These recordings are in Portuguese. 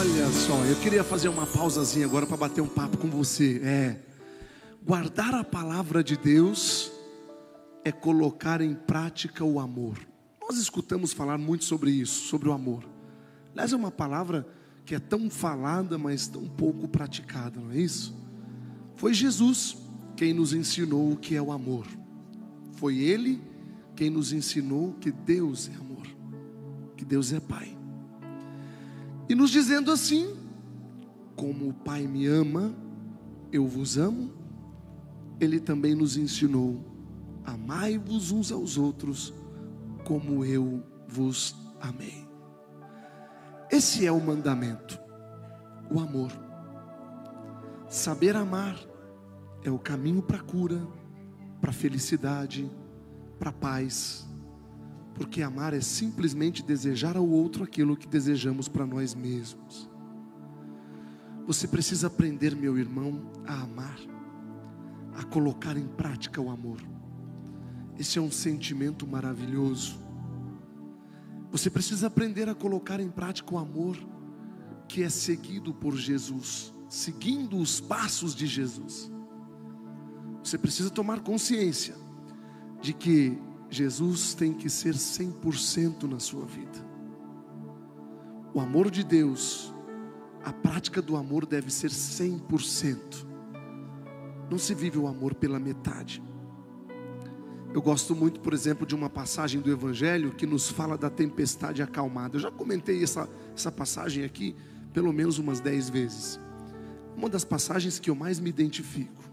Olha só, eu queria fazer uma pausazinha agora para bater um papo com você. É, guardar a palavra de Deus é colocar em prática o amor. Nós escutamos falar muito sobre isso, sobre o amor. Aliás, é uma palavra que é tão falada, mas tão pouco praticada, não é isso? Foi Jesus quem nos ensinou o que é o amor. Foi Ele quem nos ensinou que Deus é amor, que Deus é Pai. E nos dizendo assim: como o Pai me ama, eu vos amo, Ele também nos ensinou: amai-vos uns aos outros, como eu vos amei. Esse é o mandamento, o amor. Saber amar é o caminho para a cura, para a felicidade, para a paz porque amar é simplesmente desejar ao outro aquilo que desejamos para nós mesmos. Você precisa aprender, meu irmão, a amar, a colocar em prática o amor. Esse é um sentimento maravilhoso. Você precisa aprender a colocar em prática o amor que é seguido por Jesus, seguindo os passos de Jesus. Você precisa tomar consciência de que Jesus tem que ser 100% na sua vida. O amor de Deus, a prática do amor deve ser 100%. Não se vive o amor pela metade. Eu gosto muito, por exemplo, de uma passagem do Evangelho que nos fala da tempestade acalmada. Eu já comentei essa, essa passagem aqui pelo menos umas dez vezes. Uma das passagens que eu mais me identifico.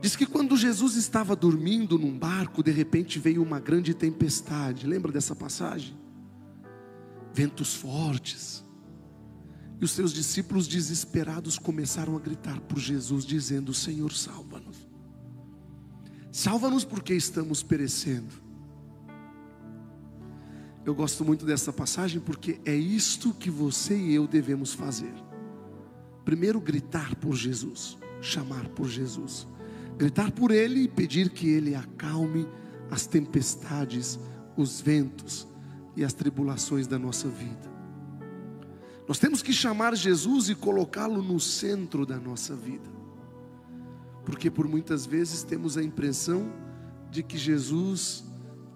Diz que quando Jesus estava dormindo num barco, de repente veio uma grande tempestade. Lembra dessa passagem? Ventos fortes. E os seus discípulos desesperados começaram a gritar por Jesus, dizendo: Senhor, salva-nos. Salva-nos porque estamos perecendo. Eu gosto muito dessa passagem porque é isto que você e eu devemos fazer. Primeiro, gritar por Jesus, chamar por Jesus gritar por Ele e pedir que Ele acalme as tempestades, os ventos e as tribulações da nossa vida. Nós temos que chamar Jesus e colocá-lo no centro da nossa vida, porque por muitas vezes temos a impressão de que Jesus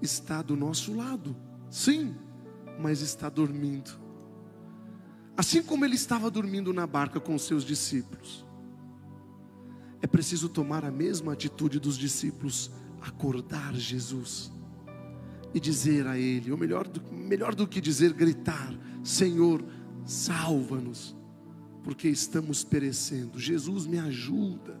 está do nosso lado, sim, mas está dormindo. Assim como ele estava dormindo na barca com os seus discípulos é preciso tomar a mesma atitude dos discípulos, acordar Jesus e dizer a Ele, ou melhor do, melhor do que dizer, gritar: Senhor, salva-nos, porque estamos perecendo. Jesus me ajuda.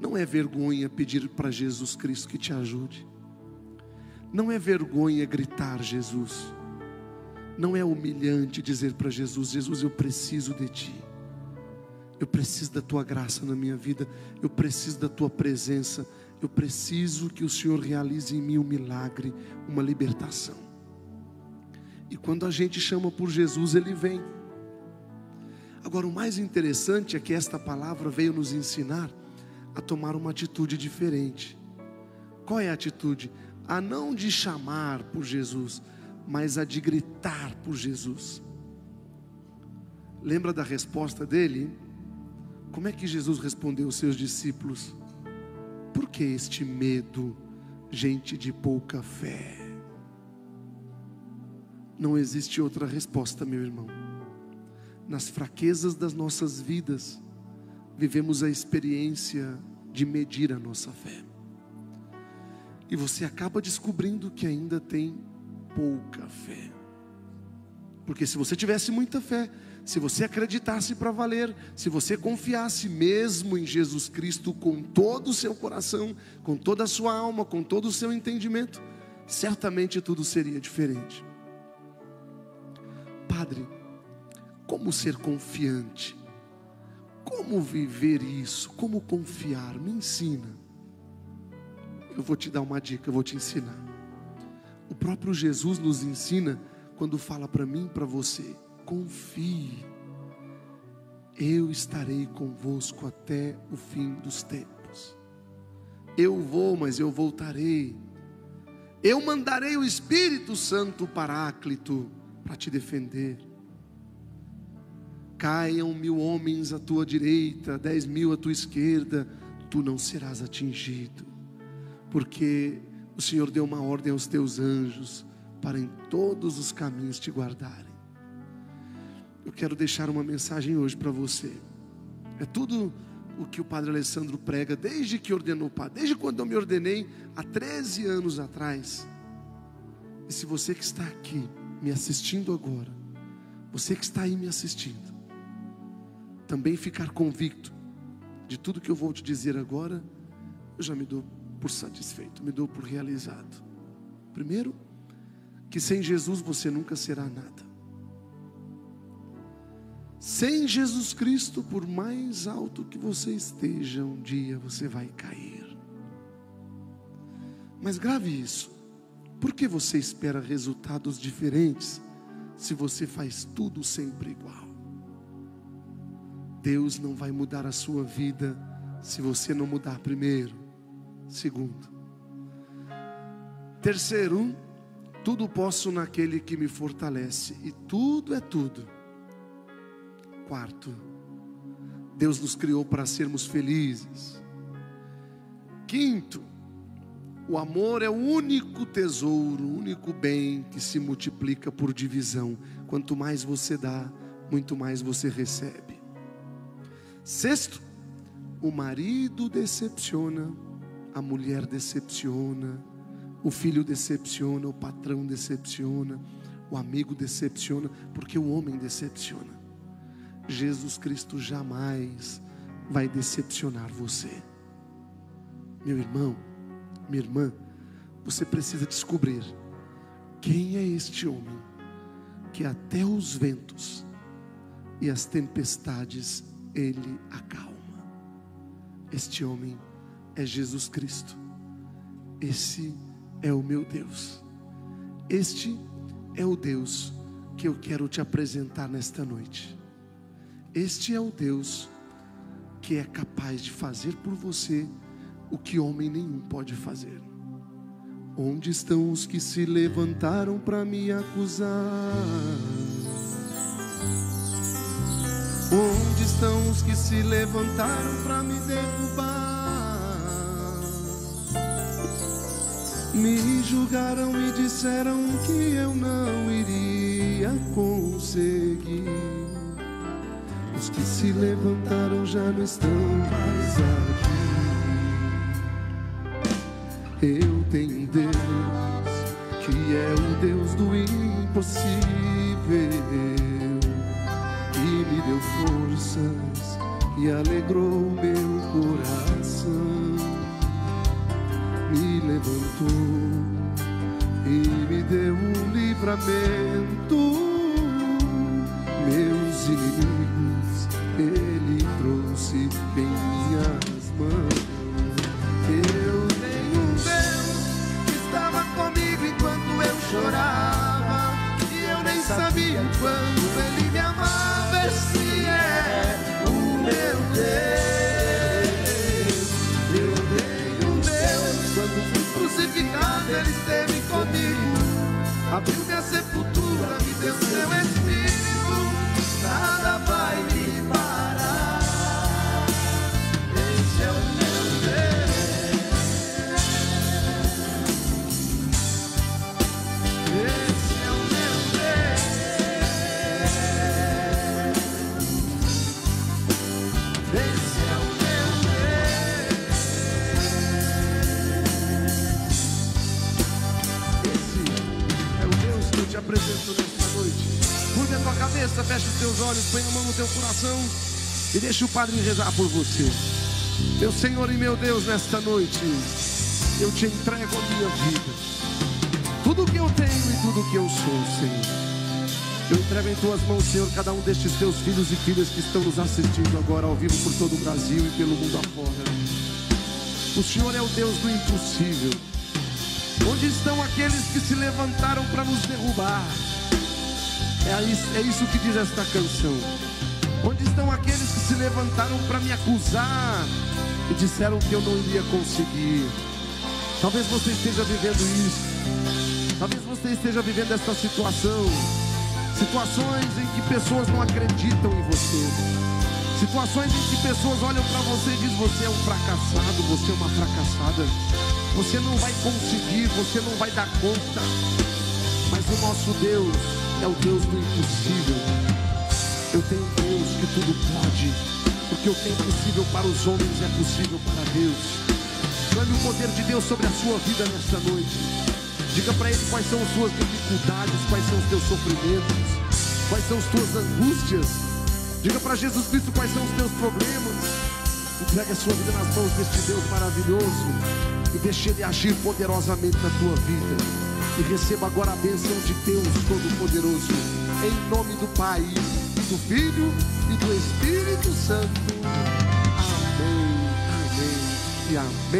Não é vergonha pedir para Jesus Cristo que te ajude. Não é vergonha gritar Jesus. Não é humilhante dizer para Jesus: Jesus, eu preciso de ti. Eu preciso da tua graça na minha vida, eu preciso da tua presença, eu preciso que o Senhor realize em mim um milagre, uma libertação. E quando a gente chama por Jesus, ele vem. Agora, o mais interessante é que esta palavra veio nos ensinar a tomar uma atitude diferente. Qual é a atitude? A não de chamar por Jesus, mas a de gritar por Jesus. Lembra da resposta dele? Como é que Jesus respondeu aos seus discípulos? Por que este medo, gente de pouca fé? Não existe outra resposta, meu irmão. Nas fraquezas das nossas vidas, vivemos a experiência de medir a nossa fé. E você acaba descobrindo que ainda tem pouca fé. Porque se você tivesse muita fé, se você acreditasse para valer, se você confiasse mesmo em Jesus Cristo com todo o seu coração, com toda a sua alma, com todo o seu entendimento, certamente tudo seria diferente. Padre, como ser confiante? Como viver isso? Como confiar? Me ensina. Eu vou te dar uma dica, eu vou te ensinar. O próprio Jesus nos ensina quando fala para mim, para você confie, eu estarei convosco até o fim dos tempos. Eu vou, mas eu voltarei. Eu mandarei o Espírito Santo Paráclito para te defender. caiam mil homens à tua direita, dez mil à tua esquerda, tu não serás atingido, porque o Senhor deu uma ordem aos teus anjos para em todos os caminhos te guardarem. Eu quero deixar uma mensagem hoje para você. É tudo o que o Padre Alessandro prega desde que ordenou o desde quando eu me ordenei há 13 anos atrás. E se você que está aqui me assistindo agora, você que está aí me assistindo, também ficar convicto de tudo que eu vou te dizer agora, eu já me dou por satisfeito, me dou por realizado. Primeiro, que sem Jesus você nunca será nada. Sem Jesus Cristo, por mais alto que você esteja, um dia você vai cair. Mas grave isso. Por que você espera resultados diferentes se você faz tudo sempre igual? Deus não vai mudar a sua vida se você não mudar primeiro. Segundo. Terceiro, tudo posso naquele que me fortalece, e tudo é tudo. Quarto, Deus nos criou para sermos felizes. Quinto, o amor é o único tesouro, o único bem que se multiplica por divisão. Quanto mais você dá, muito mais você recebe. Sexto, o marido decepciona, a mulher decepciona, o filho decepciona, o patrão decepciona, o amigo decepciona, porque o homem decepciona. Jesus Cristo jamais vai decepcionar você. Meu irmão, minha irmã, você precisa descobrir quem é este homem que até os ventos e as tempestades ele acalma. Este homem é Jesus Cristo. Esse é o meu Deus. Este é o Deus que eu quero te apresentar nesta noite. Este é o Deus que é capaz de fazer por você o que homem nenhum pode fazer. Onde estão os que se levantaram para me acusar? Onde estão os que se levantaram para me derrubar? Me julgaram e disseram que eu não iria conseguir. Que se levantaram já não estão mais aqui. Eu tenho um Deus que é o Deus do impossível me deu forças e alegrou meu coração. Me levantou e me deu um livramento. Meus inimigos ele trouxe em minhas mãos. Eu tenho um Deus que estava comigo enquanto eu chorava e eu nem sabia quando ele apresento nesta noite. Curve a tua cabeça, feche os teus olhos, põe a mão no teu coração e deixe o Padre rezar por você. Meu Senhor e meu Deus, nesta noite, eu te entrego a minha vida. Tudo que eu tenho e tudo que eu sou, Senhor. Eu entrego em tuas mãos, Senhor, cada um destes teus filhos e filhas que estão nos assistindo agora ao vivo por todo o Brasil e pelo mundo afora. O Senhor é o Deus do impossível. Onde estão aqueles que se levantaram para nos derrubar? É isso, é isso que diz esta canção. Onde estão aqueles que se levantaram para me acusar e disseram que eu não iria conseguir? Talvez você esteja vivendo isso. Talvez você esteja vivendo essa situação. situações em que pessoas não acreditam em você, situações em que pessoas olham para você e dizem: Você é um fracassado, você é uma fracassada, você não vai conseguir, você não vai dar conta. Mas o nosso Deus é o Deus do impossível. Eu tenho um Deus que tudo pode, porque o que é impossível para os homens é possível para Deus. Clame o poder de Deus sobre a sua vida nesta noite. Diga para Ele quais são as suas dificuldades, quais são os teus sofrimentos, quais são as tuas angústias. Diga para Jesus Cristo quais são os teus problemas. Entregue a sua vida nas mãos deste Deus maravilhoso e deixe Ele agir poderosamente na tua vida. E receba agora a bênção de Deus Todo-Poderoso, em nome do Pai, do Filho e do Espírito Santo. Amém, amém e amém.